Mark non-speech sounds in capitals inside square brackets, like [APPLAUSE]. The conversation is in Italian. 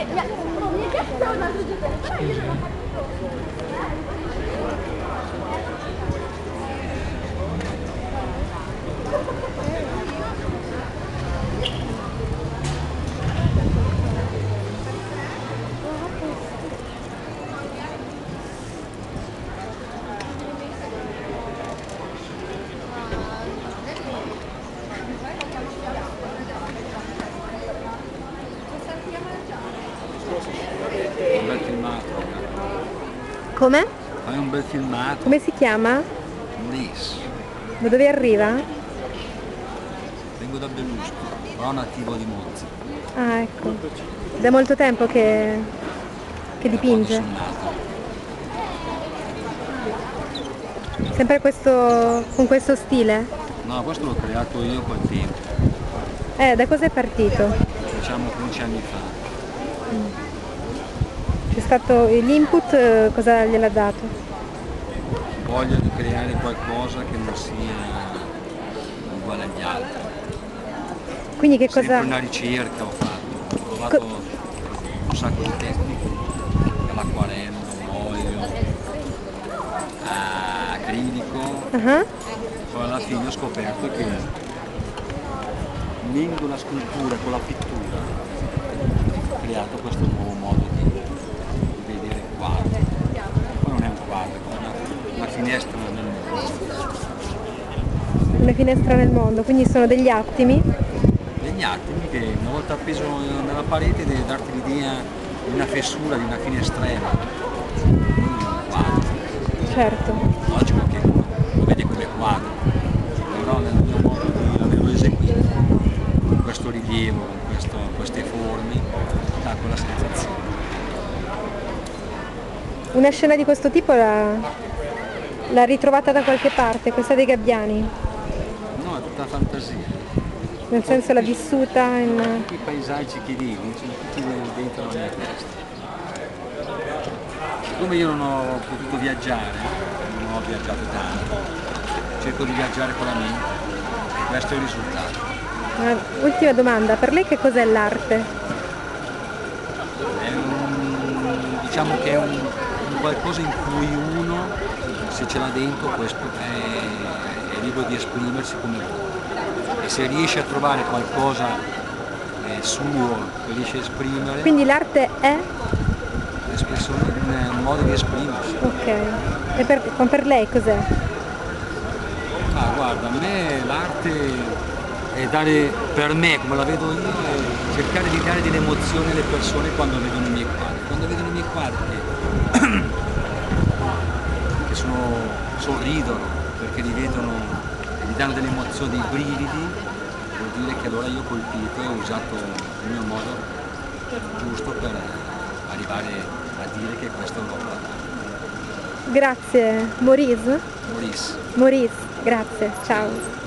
Мне кажется, у нас будет... Come? Fai un bel filmato. Come si chiama? Maurice. Da dove arriva? Vengo da Bellusco, però nativo di Monza. Ah, ecco. Da molto tempo che, che dipinge? Sempre questo, con questo stile? No, questo l'ho creato io col tempo, Eh, da cosa è partito? diciamo 15 anni fa. C'è stato l'input, eh, cosa gliel'ha dato? Voglio di creare qualcosa che non sia uguale agli altri. Quindi che Sempre cosa... una ricerca ho fatto, ho provato un sacco di tecniche, l'acquarello, l'olio, acrilico, Ah, poi alla fine ho scoperto che unendo la scultura con la pittura ho creato questo nuovo modo di vedere il quadro. Poi non è un quadro, è una, una finestra nel mondo. Una finestra nel mondo, quindi sono degli attimi. Degli attimi che una volta appeso nella parete deve darti l'idea di una fessura, di una finestrella, quadro. Certo. Logico che uno lo vede come quadro, però nel mio modo di averlo eseguito, con questo rilievo, con questo- queste forme, dà quella sensazione. Una scena di questo tipo l'ha ritrovata da qualche parte, questa dei gabbiani. Tutta fantasia. Nel senso l'ha vissuta in... I paesaggi che vivi sono tutti dentro la mia testa. Siccome io non ho potuto viaggiare, non ho viaggiato tanto, cerco di viaggiare con la mente, questo è il risultato. Una ultima domanda, per lei che cos'è l'arte? È un, diciamo che è un, un qualcosa in cui uno, se ce l'ha dentro, esp- è, è libero di esprimersi come vuole. E se riesce a trovare qualcosa eh, suo che riesce a esprimere, Quindi l'arte è? l'espressione è un modo di esprimersi. Ok. E per, per lei cos'è? Ma guarda, a me l'arte è dare, per me, come la vedo io, è cercare di dare delle emozioni alle persone quando vedono i miei quadri. Quando vedono i miei quadri che, [COUGHS] che sono, sorridono perché li vedono e gli danno delle emozioni, dei brividi, vuol dire che allora io ho colpito e ho usato il mio modo giusto per arrivare a dire che questa d'arte. Grazie, Maurice? Maurice. Maurice, grazie, ciao.